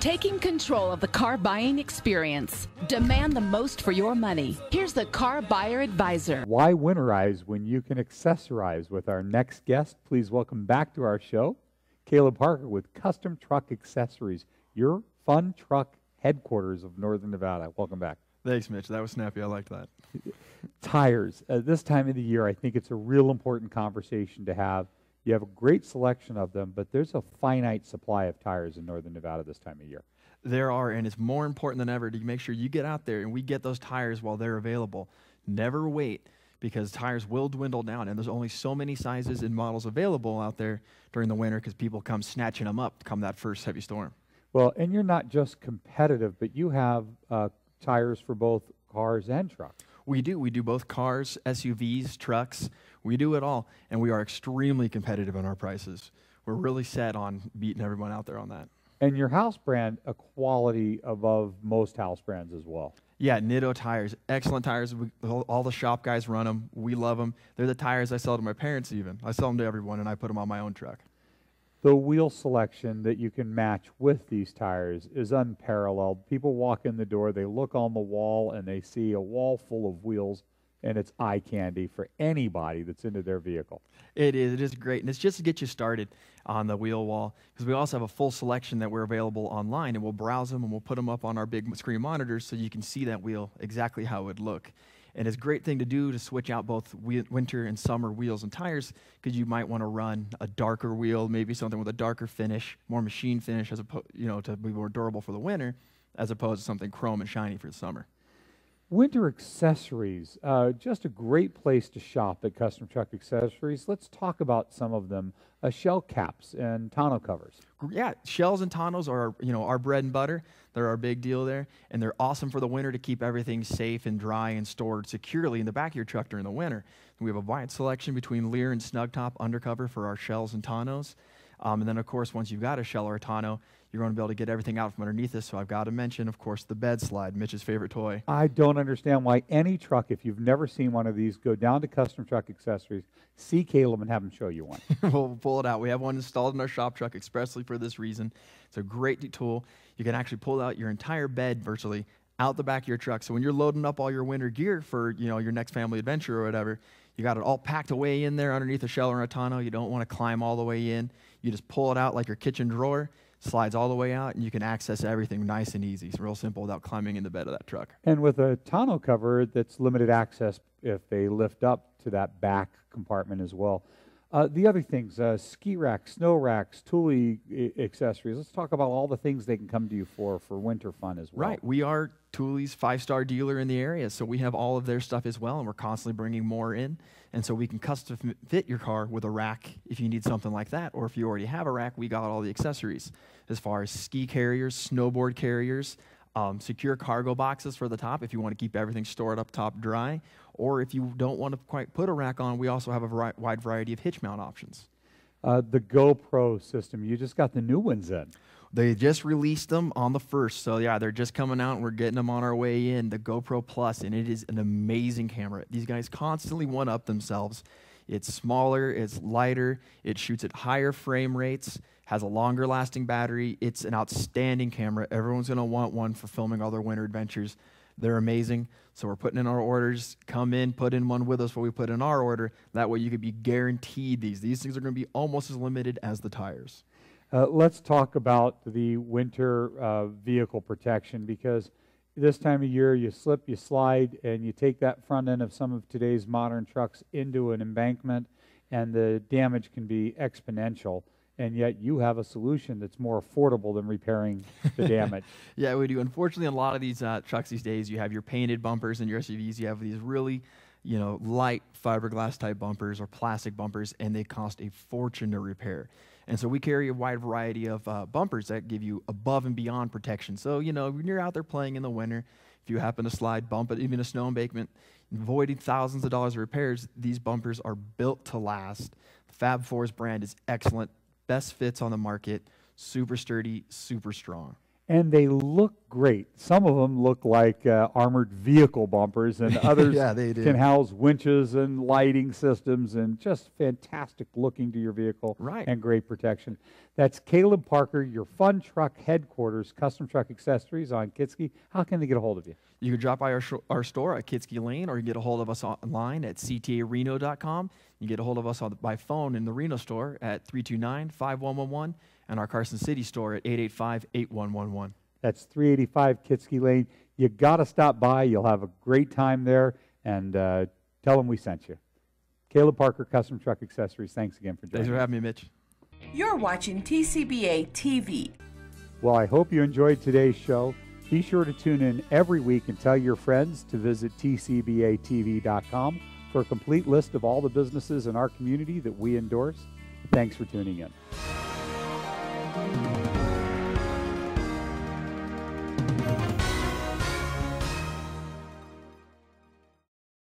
Taking control of the car buying experience. Demand the most for your money. Here's the car buyer advisor. Why winterize when you can accessorize with our next guest? Please welcome back to our show, Caleb Parker with Custom Truck Accessories, your fun truck headquarters of Northern Nevada. Welcome back. Thanks, Mitch. That was snappy. I liked that. Tires. At this time of the year, I think it's a real important conversation to have. You have a great selection of them, but there's a finite supply of tires in Northern Nevada this time of year. There are, and it's more important than ever to make sure you get out there and we get those tires while they're available. Never wait because tires will dwindle down, and there's only so many sizes and models available out there during the winter because people come snatching them up to come that first heavy storm. Well, and you're not just competitive, but you have uh, tires for both cars and trucks. We do. We do both cars, SUVs, trucks. We do it all, and we are extremely competitive in our prices. We're really set on beating everyone out there on that. And your house brand, a quality above most house brands as well. Yeah, Nitto tires, excellent tires. We, all the shop guys run them. We love them. They're the tires I sell to my parents. Even I sell them to everyone, and I put them on my own truck. The wheel selection that you can match with these tires is unparalleled. People walk in the door, they look on the wall, and they see a wall full of wheels and it's eye candy for anybody that's into their vehicle. It is. It is great, and it's just to get you started on the wheel wall because we also have a full selection that we're available online, and we'll browse them and we'll put them up on our big screen monitors so you can see that wheel exactly how it would look. And it's a great thing to do to switch out both winter and summer wheels and tires because you might want to run a darker wheel, maybe something with a darker finish, more machine finish, as opposed, you know, to be more durable for the winter, as opposed to something chrome and shiny for the summer. Winter accessories, uh, just a great place to shop at Custom Truck Accessories. Let's talk about some of them. Uh, shell caps and tonneau covers. Yeah, shells and tonneaus are you know our bread and butter. They're our big deal there, and they're awesome for the winter to keep everything safe and dry and stored securely in the back of your truck during the winter. We have a wide selection between Leer and Snug Top undercover for our shells and tonneaus. Um, and then, of course, once you've got a shell or a tonneau, you're going to be able to get everything out from underneath this. So I've got to mention, of course, the bed slide, Mitch's favorite toy. I don't understand why any truck, if you've never seen one of these, go down to Custom Truck Accessories, see Caleb, and have him show you one. we'll pull it out. We have one installed in our shop truck expressly for this reason. It's a great tool. You can actually pull out your entire bed virtually out the back of your truck. So when you're loading up all your winter gear for you know your next family adventure or whatever, you got it all packed away in there underneath a shell or a tonneau. You don't want to climb all the way in. You just pull it out like your kitchen drawer, slides all the way out, and you can access everything nice and easy. It's real simple without climbing in the bed of that truck. And with a tonneau cover that's limited access if they lift up to that back compartment as well. Uh, the other things, uh, ski racks, snow racks, Thule accessories. Let's talk about all the things they can come to you for for winter fun as well. Right. We are Thule's five-star dealer in the area, so we have all of their stuff as well, and we're constantly bringing more in. And so we can custom fit your car with a rack if you need something like that, or if you already have a rack, we got all the accessories as far as ski carriers, snowboard carriers, um, secure cargo boxes for the top if you want to keep everything stored up top dry, or if you don't want to quite put a rack on, we also have a vari- wide variety of hitch mount options. Uh, the GoPro system, you just got the new ones in. They just released them on the first, so yeah, they're just coming out and we're getting them on our way in. The GoPro Plus, and it is an amazing camera. These guys constantly one up themselves. It's smaller, it's lighter, it shoots at higher frame rates, has a longer lasting battery. It's an outstanding camera. Everyone's going to want one for filming all their winter adventures. They're amazing. So we're putting in our orders. Come in, put in one with us while we put in our order. That way you could be guaranteed these. These things are going to be almost as limited as the tires. Uh, let's talk about the winter uh, vehicle protection because this time of year you slip, you slide, and you take that front end of some of today's modern trucks into an embankment, and the damage can be exponential and yet you have a solution that's more affordable than repairing the damage. yeah, we do. Unfortunately, a lot of these uh, trucks these days, you have your painted bumpers and your SUVs. You have these really, you know, light fiberglass type bumpers or plastic bumpers, and they cost a fortune to repair. And so we carry a wide variety of uh, bumpers that give you above and beyond protection. So, you know, when you're out there playing in the winter, if you happen to slide, bump it, even a snow embankment, avoiding thousands of dollars of repairs, these bumpers are built to last. The Fab Fours brand is excellent best fits on the market, super sturdy, super strong. And they look great. Some of them look like uh, armored vehicle bumpers, and others Yeah, can house winches and lighting systems, and just fantastic looking to your vehicle Right. and great protection. That's Caleb Parker, your Fun Truck headquarters, Custom Truck Accessories on Kietzke. How can they get a hold of you? You can drop by our, sh- our store at Kietzke Lane, or you can get a hold of us online at ctareno.com. You can get a hold of us on, by phone in the Reno store at 329 5111, and our Carson City store at 885 8111. That's 385 Kietzke Lane. You got to stop by. You'll have a great time there, and uh, tell them we sent you. Caleb Parker, Custom Truck Accessories. Thanks again for joining. Thanks for us. having me, Mitch. You're watching TCBA TV. Well, I hope you enjoyed today's show. Be sure to tune in every week and tell your friends to visit tcbatv.com for a complete list of all the businesses in our community that we endorse. Thanks for tuning in.